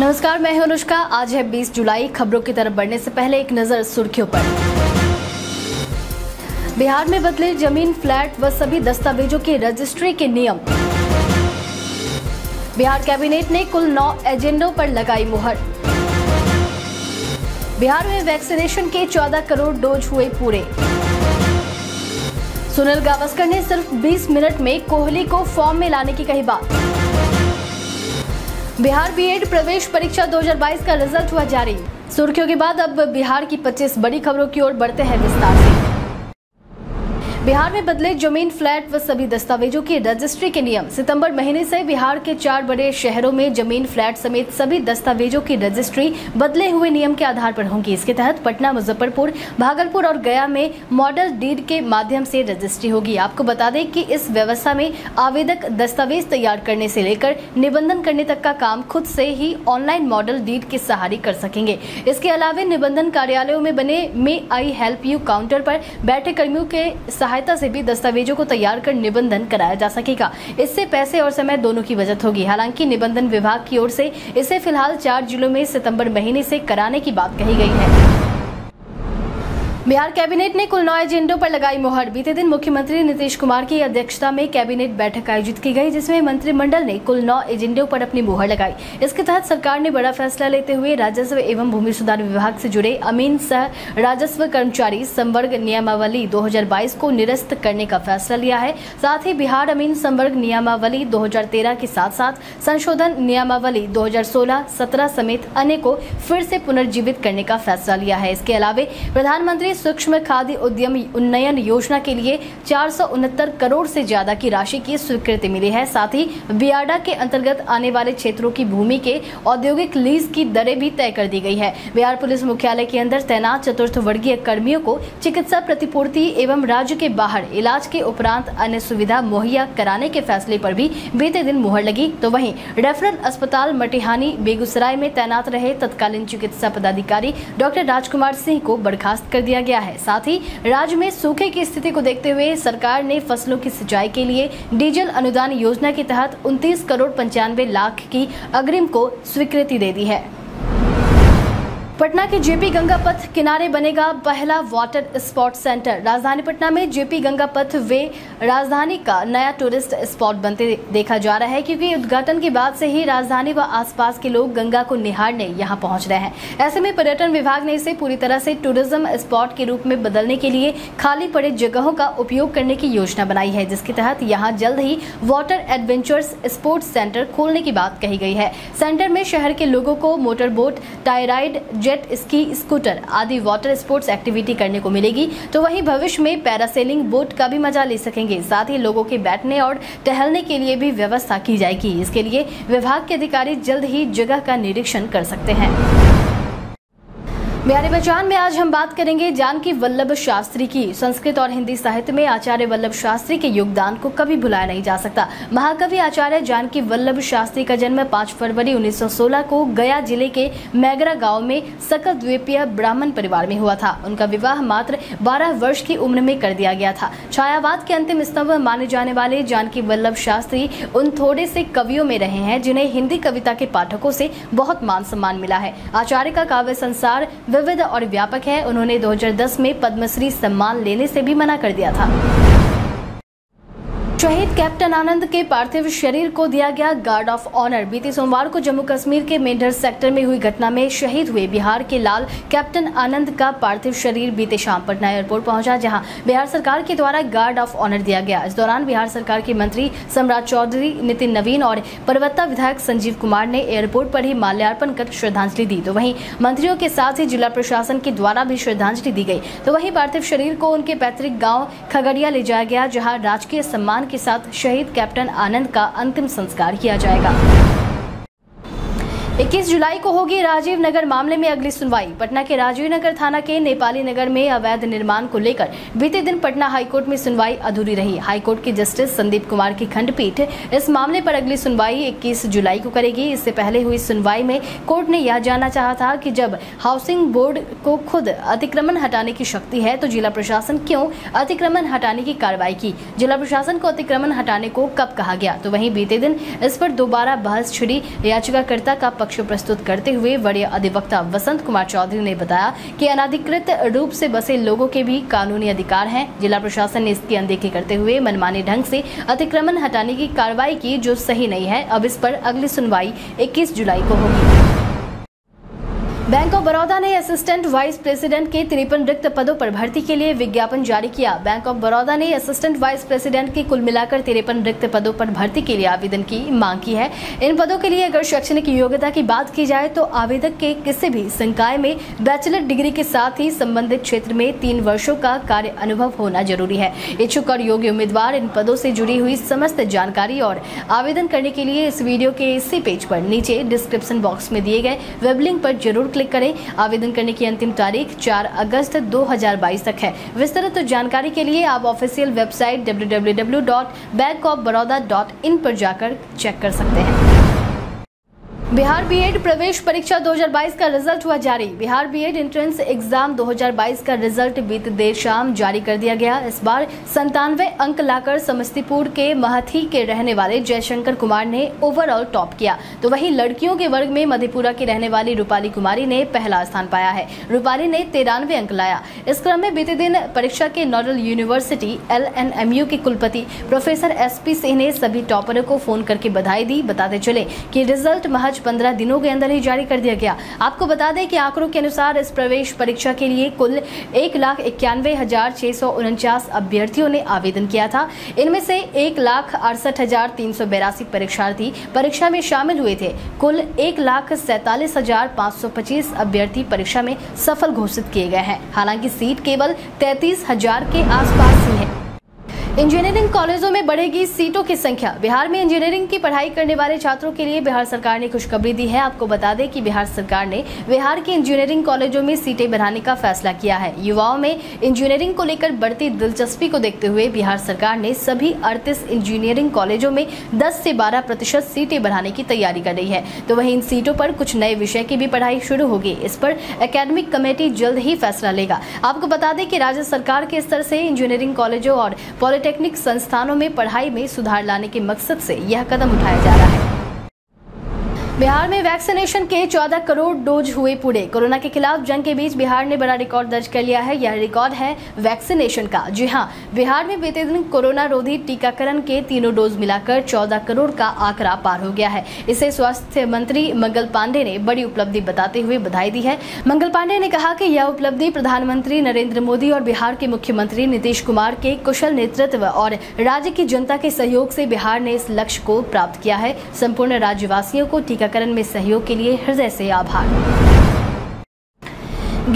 नमस्कार, मैं हूँ अनुष्का। आज है 20 जुलाई। खबरों की तरफ़ बढ़ने से पहले एक नज़र सुर्खियों पर। बिहार में बदले ज़मीन, फ्लैट व सभी दस्तावेजों की रजिस्ट्री के नियम। बिहार कैबिनेट ने कुल नौ एजेंडों पर लगाई मुहर। बिहार में वैक्सीनेशन के 14 करोड़ डोज हुए पूरे। सुनील गावस्कर ने सिर्फ़ 20 मिनट में कोहली को फॉर्म में लाने की कही बात। बिहार बीएड प्रवेश परीक्षा 2022 का रिज़ल्ट हुआ जारी। सुर्खियों के बाद अब बिहार की 25 बड़ी खबरों की ओर बढ़ते हैं विस्तार से। बिहार में बदले ज़मीन, फ्लैट व सभी दस्तावेजों की रजिस्ट्री के नियम। सितंबर महीने से बिहार के चार बड़े शहरों में ज़मीन, फ्लैट समेत सभी दस्तावेजों की रजिस्ट्री बदले हुए नियम के आधार पर होंगी। इसके तहत पटना, मुजफ्फरपुर, भागलपुर और गया में मॉडल डीड के माध्यम से रजिस्ट्री होगी। आपको बता दें कि इस व्यवस्था में आवेदक दस्तावेज़ तैयार करने से लेकर निबंधन करने तक का काम खुद से ही ऑनलाइन मॉडल डीड के सहारे कर सकेंगे। इसके अलावा निबंधन कार्यालयों में बने may I help you counter पर बैठे कर्मियों के सहायता से भी दस्तावेजों को तैयार कर निबंधन कराया जा सकेगा। इससे पैसे और समय दोनों की बचत होगी। हालाँकि निबंधन विभाग की ओर से इसे फ़िलहाल चार जिलों में सितंबर महीने से कराने की बात कही गई है। बिहार कैबिनेट ने कुल नौ एजेंडों पर लगाई मुहर। बीते दिन मुख्यमंत्री नीतीश कुमार की अध्यक्षता में कैबिनेट बैठक आयोजित की गई, जिसमें मंत्रिमंडल ने कुल नौ एजेंडों पर अपनी मुहर लगाई। इसके तहत सरकार ने बड़ा फैसला लेते हुए राजस्व एवं भूमि सुधार विभाग से जुड़े अमीन सह राजस्व कर्मचारी संवर्ग नियमावली 2022 को निरस्त करने का फैसला लिया है। साथ ही बिहार अमीन संवर्ग नियमावली 2013 के साथ साथ संशोधन नियमावली 2016-17 समेत अन्य को फिर से पुनर्जीवित करने का फैसला लिया है। इसके अलावा प्रधानमंत्री सूक्ष्म खाद्य उद्यम उन्नयन योजना के लिए चार सौ उनहत्तर करोड़ से ज़्यादा की राशि की स्वीकृति मिली है। साथ ही बियाडा के अंतर्गत आने वाले क्षेत्रों की भूमि के औद्योगिक लीज की दरें भी तय कर दी गई है। बिहार पुलिस मुख्यालय के अंदर तैनात चतुर्थ वर्गीय कर्मियों को चिकित्सा प्रतिपूर्ति एवं राज्य के बाहर इलाज के उपरांत अन्य सुविधा मुहैया कराने के फैसले पर भी बीते दिन मुहर लगी। तो वहीं रेफरल अस्पताल मटिहानी बेगूसराय में तैनात रहे तत्कालीन चिकित्सा पदाधिकारी डॉक्टर राजकुमार सिंह को बर्खास्त कर दिया गया है। साथ ही राज्य में सूखे की स्थिति को देखते हुए सरकार ने फ़सलों की सिंचाई के लिए डीजल अनुदान योजना के तहत 29 करोड़ पंचानवे लाख की अग्रिम को स्वीकृति दे दी है। पटना के जेपी गंगा पथ किनारे बनेगा पहला वाटर स्पॉट सेंटर। राजधानी पटना में जेपी गंगा पथ वे राजधानी का नया टूरिस्ट स्पॉट बनते देखा जा रहा है, क्योंकि उद्घाटन के बाद से ही राजधानी व आसपास के लोग गंगा को निहारने यहाँ पहुँच रहे हैं। ऐसे में पर्यटन विभाग ने इसे पूरी तरह से टूरिज़्म स्पॉट के रूप में बदलने के लिए खाली पड़े जगहों का उपयोग करने की योजना बनाई है, जिसके तहत यहाँ जल्द ही वाटर एडवेंचर्स स्पोर्ट्स सेंटर खोलने की बात कही गई है। सेंटर में शहर के लोगों को motor boat jet, ski, scooter आदि वाटर स्पोर्ट्स एक्टिविटी करने को मिलेगी। तो वहीं भविष्य में पैरासेलिंग बोट का भी मज़ा ले सकेंगे। साथ ही लोगों के बैठने और टहलने के लिए भी व्यवस्था की जाएगी। इसके लिए विभाग के अधिकारी जल्द ही जगह का निरीक्षण कर सकते हैं। बिहारी पहचान में आज हम बात करेंगे जानकी वल्लभ शास्त्री की। संस्कृत और हिंदी साहित्य में आचार्य वल्लभ शास्त्री के योगदान को कभी भुलाया नहीं जा सकता। महाकवि आचार्य जानकी वल्लभ शास्त्री का जन्म 5 फरवरी 1916 को गया ज़िले के मैगरा गाँव में सकल द्वीपीय ब्राह्मण परिवार में हुआ था। उनका विवाह मात्र 12 वर्ष की उम्र में कर दिया गया था। छायावाद के अंतिम स्तंभ माने जाने वाले जानकी वल्लभ शास्त्री उन थोड़े से कवियों में रहे हैं जिन्हें हिंदी कविता के पाठकों से बहुत मान सम्मान मिला है। आचार्य का काव्य संसार विविध और व्यापक है। उन्होंने 2010 में पद्मश्री सम्मान लेने से भी मना कर दिया था। शहीद कैप्टन आनंद के पार्थिव शरीर को दिया गया गार्ड ऑफ़ ऑनर। बीते सोमवार को जम्मू कश्मीर के मेंढर सेक्टर में हुई घटना में शहीद हुए बिहार के लाल कैप्टन आनंद का पार्थिव शरीर बीते शाम पटना एयरपोर्ट पहुँचा, जहाँ बिहार सरकार के द्वारा गार्ड ऑफ़ ऑनर दिया गया। इस दौरान बिहार सरकार के मंत्री सम्राट चौधरी नितिन नवीन और परवत्ता विधायक संजीव कुमार ने एयरपोर्ट पर ही माल्यार्पण कर श्रद्धांजलि दी। तो वहीं मंत्रियों के साथ ही जिला प्रशासन के द्वारा भी श्रद्धांजलि दी गई। तो वहीं पार्थिव शरीर को उनके पैतृक गाँव खगड़िया ले जाया गया, जहाँ राजकीय सम्मान के साथ शहीद कैप्टन आनंद का अंतिम संस्कार किया जाएगा। 21 जुलाई को होगी राजीव नगर मामले में अगली सुनवाई। पटना के राजीव नगर थाना के नेपाली नगर में अवैध निर्माण को लेकर बीते दिन पटना हाईकोर्ट में सुनवाई अधूरी रही। हाईकोर्ट के जस्टिस संदीप कुमार की खंडपीठ इस मामले पर अगली सुनवाई 21 जुलाई को करेगी। इससे पहले हुई सुनवाई में कोर्ट ने यह जानना चाहा था कि जब हाउसिंग बोर्ड को खुद अतिक्रमण हटाने की शक्ति है तो जिला प्रशासन क्यों अतिक्रमण हटाने की कार्रवाई की? जिला प्रशासन को अतिक्रमण हटाने को कब कहा गया? तो वहीं बीते दिन इस पर दोबारा बहस छिड़ी। याचिकाकर्ता का पक्ष प्रस्तुत करते हुए वरीय अधिवक्ता वसंत कुमार चौधरी ने बताया कि अनाधिकृत रूप से बसे लोगों के भी कानूनी अधिकार हैं। जिला प्रशासन ने इसकी अनदेखी करते हुए मनमाने ढंग से अतिक्रमण हटाने की कार्रवाई की जो सही नहीं है। अब इस पर अगली सुनवाई 21 जुलाई को होगी। बैंक ऑफ़ बड़ौदा ने असिस्टेंट वाइस प्रेसिडेंट के तिरपन रिक्त पदों पर भर्ती के लिए विज्ञापन जारी किया। बैंक ऑफ़ बड़ौदा ने असिस्टेंट वाइस प्रेसिडेंट के कुल मिलाकर तिरपन रिक्त पदों पर भर्ती के लिए आवेदन की मांग की है। इन पदों के लिए अगर शैक्षणिक योग्यता की बात की जाए तो आवेदक के किसी भी संकाय में बैचलर डिग्री के साथ ही संबंधित क्षेत्र में तीन वर्षों का कार्य अनुभव होना ज़रूरी है। इच्छुक और योग्य उम्मीदवार इन पदों से जुड़ी हुई समस्त जानकारी और आवेदन करने के लिए इस वीडियो के इसी पेज पर नीचे डिस्क्रिप्शन बॉक्स में दिए गए वेब लिंक पर ज़रूर क्लिक करें। आवेदन करने की अंतिम तारीख 4 अगस्त 2022 तक है। विस्तृत जानकारी के लिए आप ऑफिशियल वेबसाइट डब्ल्यू पर जाकर चेक कर सकते हैं। बिहार बीएड प्रवेश परीक्षा 2022 का रिज़ल्ट हुआ जारी। बिहार बीएड एंट्रेंस एग्ज़ाम 2022 का रिज़ल्ट बीते देर शाम जारी कर दिया गया। इस बार संतानवे अंक लाकर समस्तीपुर के महथी के रहने वाले जयशंकर कुमार ने ओवरऑल टॉप किया। तो वहीं लड़कियों के वर्ग में मधेपुरा की रहने वाली रूपाली कुमारी ने पहला स्थान पाया है। रूपाली ने तिरानवे अंक लाया। इस क्रम में बीते दिन परीक्षा के नोडल यूनिवर्सिटी एलएनएमयू के कुलपति प्रोफेसर एस पी सिंह ने सभी टॉपरों को फ़ोन करके बधाई दी। बताते चले की रिज़ल्ट महज आज पंद्रह दिनों के अंदर ही जारी कर दिया गया। आपको बता दें कि आंकड़ों के अनुसार इस प्रवेश परीक्षा के लिए कुल एक लाख इक्यानवे हज़ार छह सौ उनचास अभ्यर्थियों ने आवेदन किया था। इनमें से एक लाख अड़सठ हज़ार तीन सौ बेरासी परीक्षार्थी परीक्षा में शामिल हुए थे। कुल एक लाख सैतालीस हज़ार पाँच सौ पच्चीस अभ्यर्थी परीक्षा में सफल घोषित किए गए हैं। हालाँकि सीट केवल तैतीस हज़ार के आसपास ही है। इंजीनियरिंग कॉलेजों में बढ़ेगी सीटों की संख्या। बिहार में इंजीनियरिंग की पढ़ाई करने वाले छात्रों के लिए बिहार सरकार ने खुशखबरी दी है। आपको बता दें कि बिहार सरकार ने बिहार के इंजीनियरिंग कॉलेजों में सीटें बढ़ाने का फैसला किया है। युवाओं में इंजीनियरिंग को लेकर बढ़ती दिलचस्पी को देखते हुए बिहार सरकार ने सभी अड़तीस इंजीनियरिंग कॉलेजों में दस से बारह प्रतिशत सीटें बढ़ाने की तैयारी कर रही है। तो वही इन सीटों पर कुछ नए विषय की भी पढ़ाई शुरू होगी। इस पर एकेडमिक कमेटी जल्द ही फैसला लेगा। आपको बता दें कि राज्य सरकार के स्तर से इंजीनियरिंग कॉलेजों और पॉलिटेक्निक पॉलिटेक्निक संस्थानों में पढ़ाई में सुधार लाने के मकसद से यह कदम उठाया जा रहा है। बिहार में वैक्सीनेशन के 14 करोड़ डोज हुए पूरे। कोरोना के खिलाफ जंग के बीच बिहार ने बड़ा रिकॉर्ड दर्ज कर लिया है। यह रिकॉर्ड है वैक्सीनेशन का। जी हाँ, बिहार में बीते दिन कोरोना रोधी टीकाकरण के तीनों डोज मिलाकर 14 करोड़ का आंकड़ा पार हो गया है। इसे स्वास्थ्य मंत्री मंगल पांडे ने बड़ी उपलब्धि बताते हुए बधाई दी है। मंगल पांडे ने कहा की यह उपलब्धि प्रधानमंत्री नरेंद्र मोदी और बिहार के मुख्यमंत्री नीतीश कुमार के कुशल नेतृत्व और राज्य की जनता के सहयोग से बिहार ने इस लक्ष्य को प्राप्त किया है। संपूर्ण राज्यवासियों को टीका टीकाकरण में सहयोग के लिए हृदय से आभार।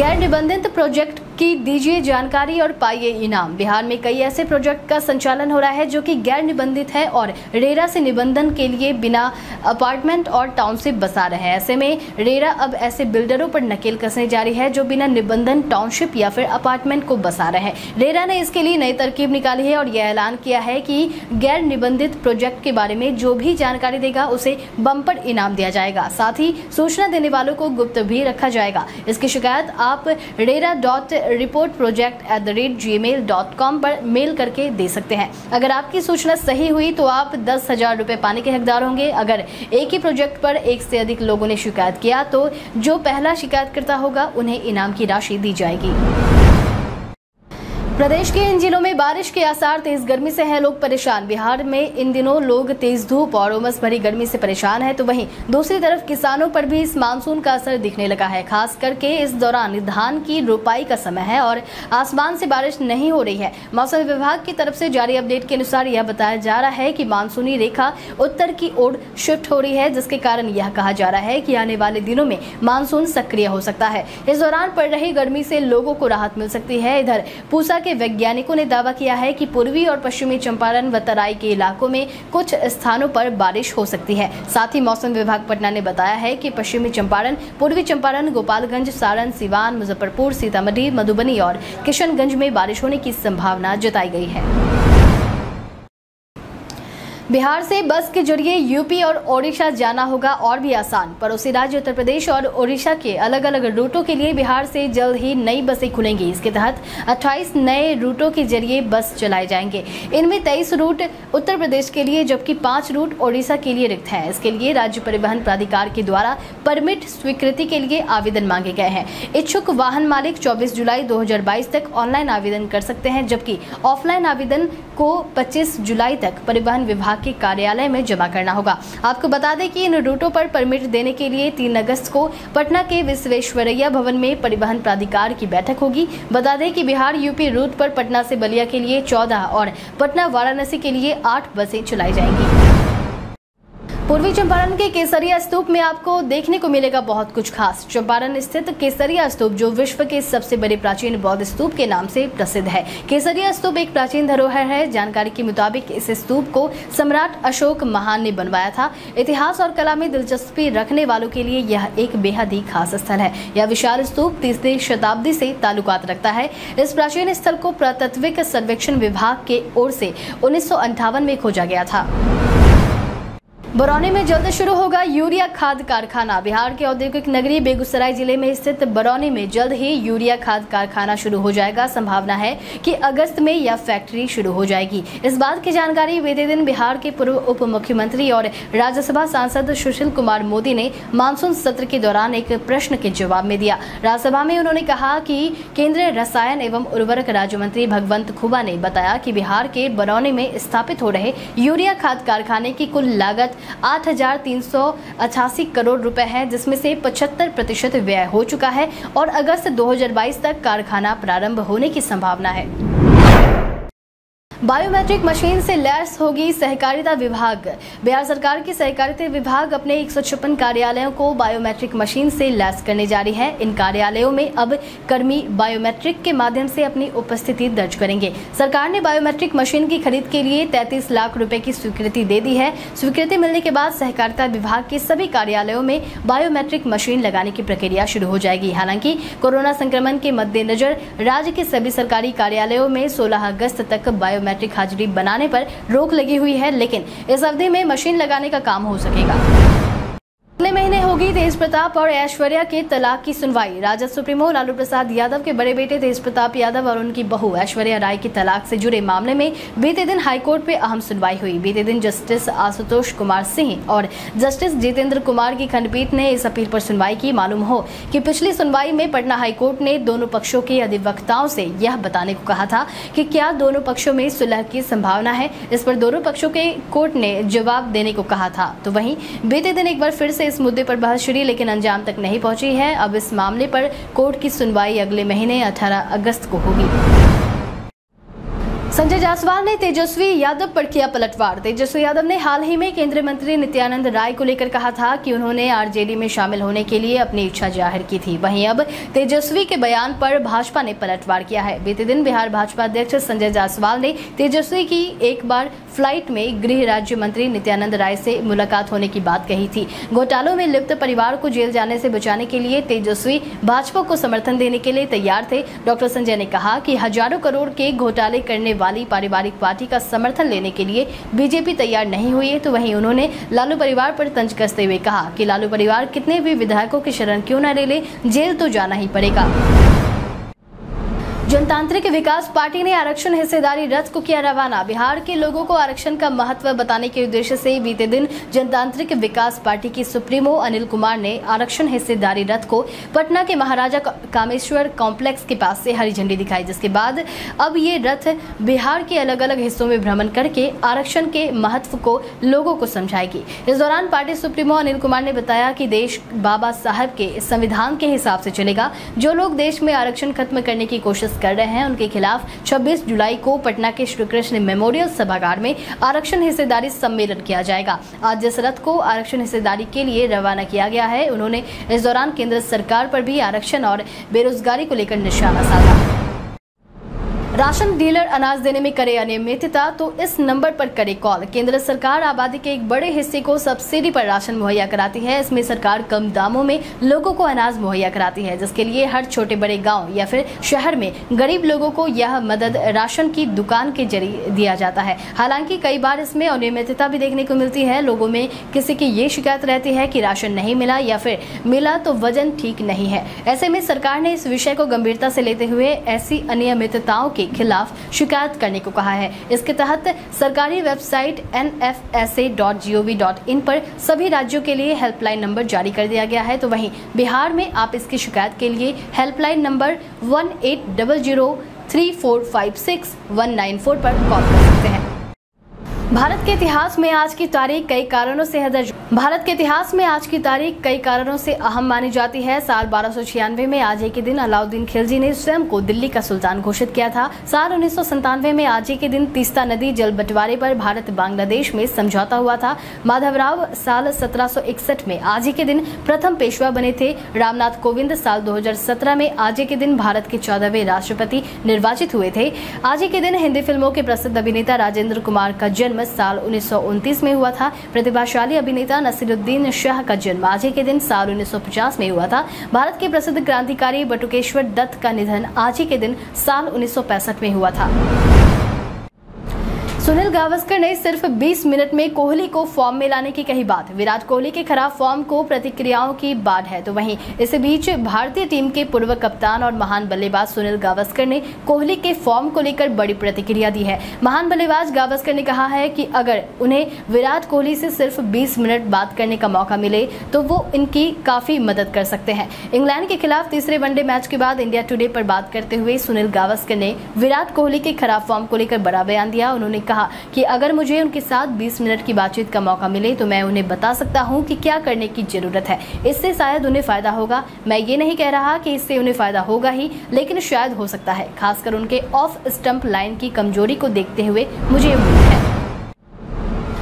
गैर निबंधित प्रोजेक्ट की दीजिए जानकारी और पाइए इनाम। बिहार में कई ऐसे प्रोजेक्ट का संचालन हो रहा है जो कि गैर निबंधित है और रेरा से निबंधन के लिए बिना अपार्टमेंट और टाउनशिप बसा रहे हैं। ऐसे में रेरा अब ऐसे बिल्डरों पर नकेल कसने जा रही है जो बिना निबंधन टाउनशिप या फिर अपार्टमेंट को बसा रहे हैं। रेरा ने इसके लिए नई तरकीब निकाली है और यह ऐलान किया है कि गैर निबंधित प्रोजेक्ट के बारे में जो भी जानकारी देगा, उसे बम्पर इनाम दिया जाएगा। साथ ही सूचना देने वालों को गुप्त भी रखा जाएगा। इसकी शिकायत आप RERA dot report project at the rate gmail dot com पर मेल करके दे सकते हैं। अगर आपकी सूचना सही हुई तो आप दस हज़ार रुपए पाने के हकदार होंगे। अगर एक ही प्रोजेक्ट पर एक से अधिक लोगों ने शिकायत किया तो जो पहला शिकायतकर्ता होगा उन्हें इनाम की राशि दी जाएगी। प्रदेश के इन जिलों में बारिश के आसार तेज गर्मी से हैं। लोग परेशान। बिहार में इन दिनों लोग तेज धूप और उमस भरी गर्मी से परेशान है। तो वहीं दूसरी तरफ़ किसानों पर भी इस मानसून का असर दिखने लगा है। खास करके इस दौरान धान की रोपाई का समय है और आसमान से बारिश नहीं हो रही है। मौसम विभाग की तरफ़ से जारी अपडेट के अनुसार यह बताया जा रहा है की मानसूनी रेखा उत्तर की ओर शिफ्ट हो रही है, जिसके कारण यह कहा जा रहा है की आने वाले दिनों में मानसून सक्रिय हो सकता है। इस दौरान पड़ रही गर्मी से लोगों को राहत मिल सकती है। इधर पूसा के के वैज्ञानिकों ने दावा किया है कि पूर्वी और पश्चिमी चंपारण व तराई के इलाकों में कुछ स्थानों पर बारिश हो सकती है। साथ ही मौसम विभाग पटना ने बताया है कि पश्चिमी चंपारण, पूर्वी चंपारण, गोपालगंज, सारण, सिवान, मुजफ्फरपुर, सीतामढ़ी, मधुबनी और किशनगंज में बारिश होने की संभावना जताई गई है। बिहार से बस के ज़रिए यूपी और ओडिशा जाना होगा और भी आसान। पड़ोसी राज्य उत्तर प्रदेश और ओडिशा के अलग अलग रूटों के लिए बिहार से जल्द ही नई बसें खुलेंगी। इसके तहत 28 नए रूटों के ज़रिए बस चलाए जाएँगे। इनमें 23 रूट उत्तर प्रदेश के लिए, जबकि पाँच रूट ओडिशा के लिए रिक्त हैं। इसके लिए राज्य परिवहन प्राधिकार के द्वारा परमिट स्वीकृति के लिए आवेदन मांगे गए हैं। इच्छुक वाहन मालिक चौबीस जुलाई दो हज़ार बाईस तक ऑनलाइन आवेदन कर सकते हैं, जबकि ऑफलाइन आवेदन को पच्चीस जुलाई तक परिवहन विभाग के कार्यालय में जमा करना होगा। आपको बता दें कि इन रूटों पर परमिट देने के लिए तीन अगस्त को पटना के विश्वेश्वरैया भवन में परिवहन प्राधिकार की बैठक होगी। बता दें कि बिहार यूपी रूट पर पटना से बलिया के लिए चौदह और पटना वाराणसी के लिए आठ बसें चलाई जाएँगी। पूर्वी चंपारण के केसरिया स्तूप में आपको देखने को मिलेगा बहुत कुछ खास। चंपारण स्थित केसरिया स्तूप, जो विश्व के सबसे बड़े प्राचीन बौद्ध स्तूप के नाम से प्रसिद्ध है। केसरिया स्तूप एक प्राचीन धरोहर है। जानकारी के मुताबिक इस स्तूप को सम्राट अशोक महान ने बनवाया था। इतिहास और कला में दिलचस्पी रखने वालों के लिए यह एक बेहद ही खास स्थल है। यह विशाल स्तूप तीसरी शताब्दी से ताल्लुकात रखता है। इस प्राचीन स्थल को पुरातत्विक सर्वेक्षण विभाग के ओर से उन्नीस में खोजा गया था। बरौनी में जल्द शुरू होगा यूरिया खाद कारखाना। बिहार के औद्योगिक नगरी बेगूसराय ज़िले में स्थित बरौनी में जल्द ही यूरिया खाद कारखाना शुरू हो जाएगा। संभावना है कि अगस्त में यह फैक्ट्री शुरू हो जाएगी। इस बात की जानकारी बीते दिन बिहार के पूर्व उप मुख्यमंत्री और राज्यसभा सांसद सुशील कुमार मोदी ने मानसून सत्र के दौरान एक प्रश्न के जवाब में दिया। राज्यसभा में उन्होंने कहा कि केंद्रीय रसायन एवं उर्वरक राज्य मंत्री भगवंत खुबा ने बताया कि बिहार के बरौनी में स्थापित हो रहे यूरिया खाद कारखाने की कुल लागत आठ हज़ार तीन सौ अठासी करोड़ रुपए है, जिसमें से 75 प्रतिशत व्यय हो चुका है और अगस्त 2022 तक कारखाना प्रारंभ होने की संभावना है। बायोमेट्रिक मशीन से लैस होगी सहकारिता विभाग। बिहार सरकार की सहकारिता विभाग अपने एक सौ छप्पन कार्यालयों को बायोमेट्रिक मशीन से लैस करने जा रही है। इन कार्यालयों में अब कर्मी बायोमेट्रिक के माध्यम से अपनी उपस्थिति दर्ज करेंगे। सरकार ने बायोमेट्रिक मशीन की खरीद के लिए 33 लाख रुपए की स्वीकृति दे दी है। स्वीकृति मिलने के बाद सहकारिता विभाग के सभी कार्यालयों में बायोमेट्रिक मशीन लगाने की प्रक्रिया शुरू हो जाएगी। हालाँकि कोरोना संक्रमण के मद्देनजर राज्य के सभी सरकारी कार्यालयों में सोलह अगस्त तक बायोमेट्रिक बायोमेट्रिक हाजिरी बनाने पर रोक लगी हुई है, लेकिन इस अवधि में मशीन लगाने का काम हो सकेगा। अगले महीने होगी तेज प्रताप और ऐश्वर्या के तलाक की सुनवाई। राजद सुप्रीमो लालू प्रसाद यादव के बड़े बेटे तेज प्रताप यादव और उनकी बहू ऐश्वर्या राय की तलाक से जुड़े मामले में बीते दिन हाईकोर्ट में अहम सुनवाई हुई। बीते दिन जस्टिस आशुतोष कुमार सिंह और जस्टिस जितेंद्र कुमार की खंडपीठ ने इस अपील पर सुनवाई की। मालूम हो कि पिछली सुनवाई में पटना हाईकोर्ट ने दोनों पक्षों के अधिवक्ताओं से यह बताने को कहा था कि क्या दोनों पक्षों में सुलह की संभावना है। इस पर दोनों पक्षों के कोर्ट ने जवाब देने को कहा था। तो वहीं बीते दिन एक बार फिर से इस मुद्दे पर बहस शुरू, लेकिन अंजाम तक नहीं पहुँची है। अब इस मामले पर कोर्ट की सुनवाई अगले महीने 18 अगस्त को होगी। संजय जायसवाल ने तेजस्वी यादव पर किया पलटवार। तेजस्वी यादव ने हाल ही में केंद्रीय मंत्री नित्यानंद राय को लेकर कहा था कि उन्होंने आरजेडी में शामिल होने के लिए अपनी इच्छा ज़ाहिर की थी। वहीं अब तेजस्वी के बयान पर भाजपा ने पलटवार किया है। बीते दिन बिहार भाजपा अध्यक्ष संजय जायसवाल ने तेजस्वी की एक बार फ़्लाइट में गृह राज्य मंत्री नित्यानंद राय से मुलाकात होने की बात कही थी। घोटालों में लिप्त परिवार को जेल जाने से बचाने के लिए तेजस्वी भाजपा को समर्थन देने के लिए तैयार थे। डॉक्टर संजय ने कहा कि हज़ारों करोड़ के घोटाले करने वाली पारिवारिक पार्टी का समर्थन लेने के लिए बीजेपी तैयार नहीं हुई है तो वहीं उन्होंने लालू परिवार पर तंज कसते हुए कहा कि लालू परिवार कितने भी विधायकों की शरण क्यों न ले ले, जेल तो जाना ही पड़ेगा। जनतांत्रिक विकास पार्टी ने आरक्षण हिस्सेदारी रथ को किया रवाना। बिहार के लोगों को आरक्षण का महत्व बताने के उद्देश्य से बीते दिन जनतांत्रिक विकास पार्टी की सुप्रीमो अनिल कुमार ने आरक्षण हिस्सेदारी रथ को पटना के महाराजा कामेश्वर कॉम्प्लेक्स के पास से हरी झंडी दिखाई, जिसके बाद अब ये रथ बिहार के अलग अलग हिस्सों में भ्रमण करके आरक्षण के महत्व को लोगों को समझाएगी। इस दौरान पार्टी सुप्रीमो अनिल कुमार ने बताया कि देश बाबा साहब के संविधान के हिसाब से चलेगा। जो लोग देश में आरक्षण खत्म करने की कोशिश कर रहे हैं। उनके खिलाफ 26 जुलाई को पटना के श्री कृष्ण मेमोरियल सभागार में आरक्षण हिस्सेदारी सम्मेलन किया जाएगा। आज जिस रथ को आरक्षण हिस्सेदारी के लिए रवाना किया गया है, उन्होंने इस दौरान केंद्र सरकार पर भी आरक्षण और बेरोजगारी को लेकर निशाना साधा। राशन डीलर अनाज देने में करे अनियमितता तो इस नंबर पर करे कॉल। केंद्र सरकार आबादी के एक बड़े हिस्से को सब्सिडी पर राशन मुहैया कराती है। इसमें सरकार कम दामों में लोगों को अनाज मुहैया कराती है, जिसके लिए हर छोटे बड़े गाँव या फिर शहर में गरीब लोगों को यह मदद राशन की दुकान के ज़रिए दिया जाता है। हालाँकि कई बार इसमें अनियमितता भी देखने को मिलती है। लोगों में किसी की ये शिकायत रहती है कि राशन नहीं मिला या फिर मिला तो वज़न ठीक नहीं है। ऐसे में सरकार ने इस विषय को गंभीरता से लेते हुए ऐसी अनियमितताओं के खिलाफ शिकायत करने को कहा है। इसके तहत सरकारी वेबसाइट एन पर सभी राज्यों के लिए हेल्पलाइन नंबर जारी कर दिया गया है। तो वहीं बिहार में आप इसकी शिकायत के लिए helpline number one eight double zero three four five six one nine four पर कॉल कर सकते हैं। भारत के इतिहास में आज की तारीख कई कारणों से है दर्ज। भारत के इतिहास में आज की तारीख कई कारणों से अहम मानी जाती है। साल बारह में आज ही के दिन अलाउद्दीन खिलजी ने स्वयं को दिल्ली का सुल्तान घोषित किया था। साल उन्नीस में आज ही के दिन तीस्ता नदी जल बंटवारे पर भारत बांग्लादेश में समझौता हुआ था। माधवराव साल सत्रह सौ इकसठ में आज ही के दिन प्रथम पेशवा बने थे। रामनाथ कोविंद साल दो हज़ार सत्रह में आज ही के दिन भारत के चौदहवें राष्ट्रपति निर्वाचित हुए थे। आज ही के दिन हिंदी फ़िल्मों के प्रसिद्ध अभिनेता राजेंद्र कुमार का जन्म साल उन्नीस में हुआ था। प्रतिभाशाली अभिनेता नसीरुद्दीन शाह का जन्म आज ही के दिन साल 1950 में हुआ था। भारत के प्रसिद्ध क्रांतिकारी बटुकेश्वर दत्त का निधन आज ही के दिन साल उन्नीस सौ पैंसठ में हुआ था। सुनील गावस्कर ने सिर्फ़ 20 मिनट में कोहली को फॉर्म में लाने की कही बात। विराट कोहली के खराब फॉर्म को प्रतिक्रियाओं की बाढ़ है। तो वहीं इस बीच भारतीय टीम के पूर्व कप्तान और महान बल्लेबाज सुनील गावस्कर ने कोहली के फॉर्म को लेकर बड़ी प्रतिक्रिया दी है। महान बल्लेबाज गावस्कर ने कहा है कि अगर उन्हें विराट कोहली से सिर्फ़ 20 मिनट बात करने का मौका मिले तो वो इनकी काफ़ी मदद कर सकते हैं। इंग्लैंड के खिलाफ तीसरे वनडे मैच के बाद इंडिया टुडे पर बात करते हुए सुनील गावस्कर ने विराट कोहली के खराब फॉर्म को लेकर बड़ा बयान दिया। उन्होंने कहा कि अगर मुझे उनके साथ 20 मिनट की बातचीत का मौका मिले तो मैं उन्हें बता सकता हूँ कि क्या करने की ज़रूरत है। इससे शायद उन्हें फ़ायदा होगा। मैं ये नहीं कह रहा कि इससे उन्हें फ़ायदा होगा ही, लेकिन शायद हो सकता है। खासकर उनके ऑफ़ स्टम्प लाइन की कमज़ोरी को देखते हुए मुझे उम्मीद है।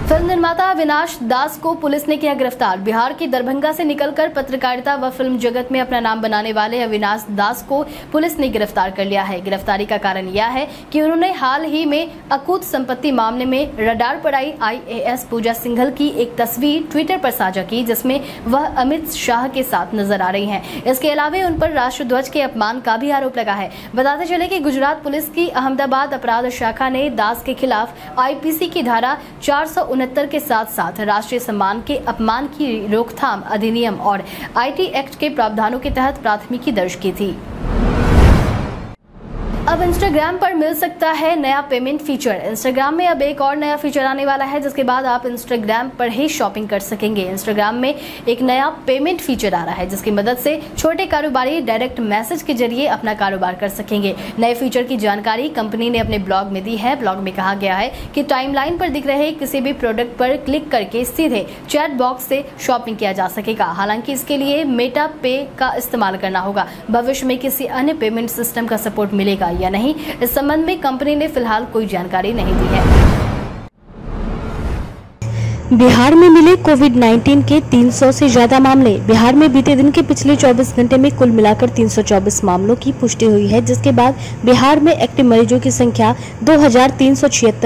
फ़िल्म निर्माता अविनाश दास को पुलिस ने किया गिरफ़्तार। बिहार के दरभंगा से निकलकर पत्रकारिता व फ़िल्म जगत में अपना नाम बनाने वाले अविनाश दास को पुलिस ने गिरफ़्तार कर लिया है। गिरफ्तारी का कारण यह है कि उन्होंने हाल ही में अकूत संपत्ति मामले में रडार पड़ाई आईएएस पूजा सिंघल की एक तस्वीर ट्विटर पर साझा की, जिसमें वह अमित शाह के साथ नज़र आ रही है। इसके अलावा उन पर राष्ट्रध्वज के अपमान का भी आरोप लगा है। बताते चले की गुजरात पुलिस की अहमदाबाद अपराध शाखा ने दास के खिलाफ आईपीसी की धारा चार उनहत्तर के साथ साथ राष्ट्रीय सम्मान के अपमान की रोकथाम अधिनियम और आईटी एक्ट के प्रावधानों के तहत प्राथमिकी दर्ज की थी। अब इंस्टाग्राम पर मिल सकता है नया पेमेंट फीचर इंस्टाग्राम में अब एक और नया फीचर आने वाला है, जिसके बाद आप इंस्टाग्राम पर ही शॉपिंग कर सकेंगे। इंस्टाग्राम में एक नया पेमेंट फीचर आ रहा है, जिसकी मदद से छोटे कारोबारी डायरेक्ट मैसेज के ज़रिए अपना कारोबार कर सकेंगे। नए फीचर की जानकारी कंपनी ने अपने ब्लॉग में दी है। ब्लॉग में कहा गया है कि टाइमलाइन पर दिख रहे किसी भी प्रोडक्ट पर क्लिक करके सीधे चैट बॉक्स से शॉपिंग किया जा सकेगा। हालाँकि इसके लिए मेटा पे का इस्तेमाल करना होगा। भविष्य में किसी अन्य पेमेंट सिस्टम का सपोर्ट मिलेगा। या नहीं। इस संबंध में कंपनी ने फ़िलहाल कोई जानकारी नहीं दी है। बिहार में मिले कोविड 19 के 300 से ज़्यादा मामले। बिहार में बीते दिन के पिछले 24 घंटे में कुल मिलाकर 324 मामलों की पुष्टि हुई है, जिसके बाद बिहार में एक्टिव मरीजों की संख्या दो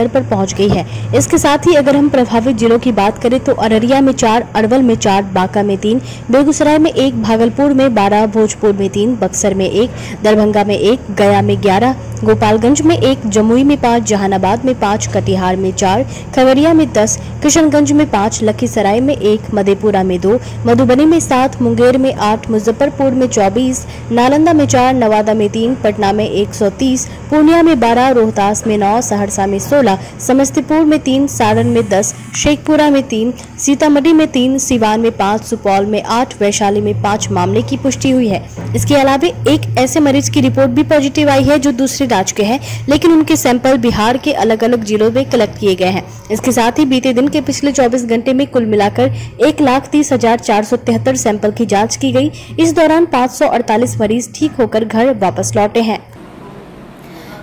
पर पहुँच गई है। इसके साथ ही अगर हम प्रभावित जिलों की बात करें तो अररिया में चार, अरवल में चार, बांका में तीन, बेगूसराय में एक, भागलपुर में बारह, भोजपुर में तीन, बक्सर में एक, दरभंगा में एक, गया में ग्यारह, गोपालगंज में एक, जमुई में पाँच, जहानाबाद में पाँच, कटिहार में चार, खगड़िया में दस, किशनगंज में पाँच लखीसराय में एक मधेपुरा में दो, मधुबनी में सात, मुंगेर में आठ, मुजफ्फरपुर में चौबीस, नालंदा में चार, नवादा में तीन, पटना में एक सौ तीस, पूर्णिया में बारह, रोहतास में नौ, सहरसा में सोलह, समस्तीपुर में तीन, सारण में दस, शेखपुरा में तीन, सीतामढ़ी में तीन, सिवान में पाँच, सुपौल में आठ, वैशाली में पाँच मामले की पुष्टि हुई है। इसके अलावा एक ऐसे मरीज़ की रिपोर्ट भी पॉजिटिव आई है जो दूसरे राज्य के हैं, लेकिन उनके सैंपल बिहार के अलग अलग जिलों में कलेक्ट किए गए हैं। इसके साथ ही बीते दिन के पिछले 24 घंटे में कुल मिलाकर एक लाख तीस हज़ार चार सौ तिहत्तर सैंपल की जाँच की गई। इस दौरान 548 मरीज़ ठीक होकर घर वापस लौटे हैं।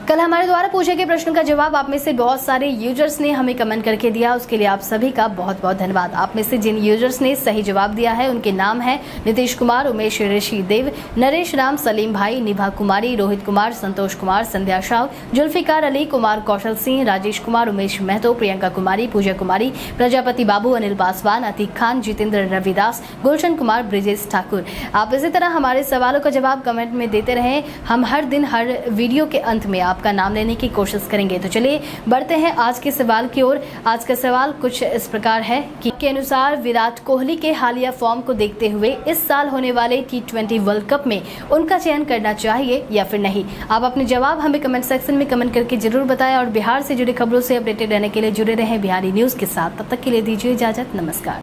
कल हमारे द्वारा पूछे गए प्रश्न का जवाब आप में से बहुत सारे यूज़र्स ने हमें कमेंट करके दिया। उसके लिए आप सभी का बहुत बहुत धन्यवाद। आप में से जिन यूज़र्स ने सही जवाब दिया है, उनके नाम है नीतीश कुमार, उमेश ऋषि देव, नरेश राम, सलीम भाई, निभा कुमारी, रोहित कुमार, संतोष कुमार, संध्या शाह, जुल्फिकार अली कुमार, कौशल सिंह, राजेश कुमार, उमेश महतो, प्रियंका कुमारी, पूजा कुमारी, प्रजापति बाबू, अनिल पासवान, अतीक खान, जितेंद्र रविदास, गुलशन कुमार, ब्रिजेश ठाकुर। आप इसी तरह हमारे सवालों का जवाब कमेंट में देते रहे। हम हर दिन, हर वीडियो के अंत में आपका नाम लेने की कोशिश करेंगे। तो चलिए, बढ़ते हैं आज के सवाल की ओर। आज का सवाल कुछ इस प्रकार है कि के अनुसार विराट कोहली के हालिया फॉर्म को देखते हुए इस साल होने वाले टी ट्वेंटी वर्ल्ड कप में उनका चयन करना चाहिए या फिर नहीं? आप अपने जवाब हमें कमेंट सेक्शन में कमेंट करके ज़रूर बताएँ और बिहार से जुड़ी खबरों से अपडेटेड रहने के लिए जुड़े रहें बिहारी न्यूज़ के साथ। तब तक के लिए दीजिए इजाज़त। नमस्कार।